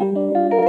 Música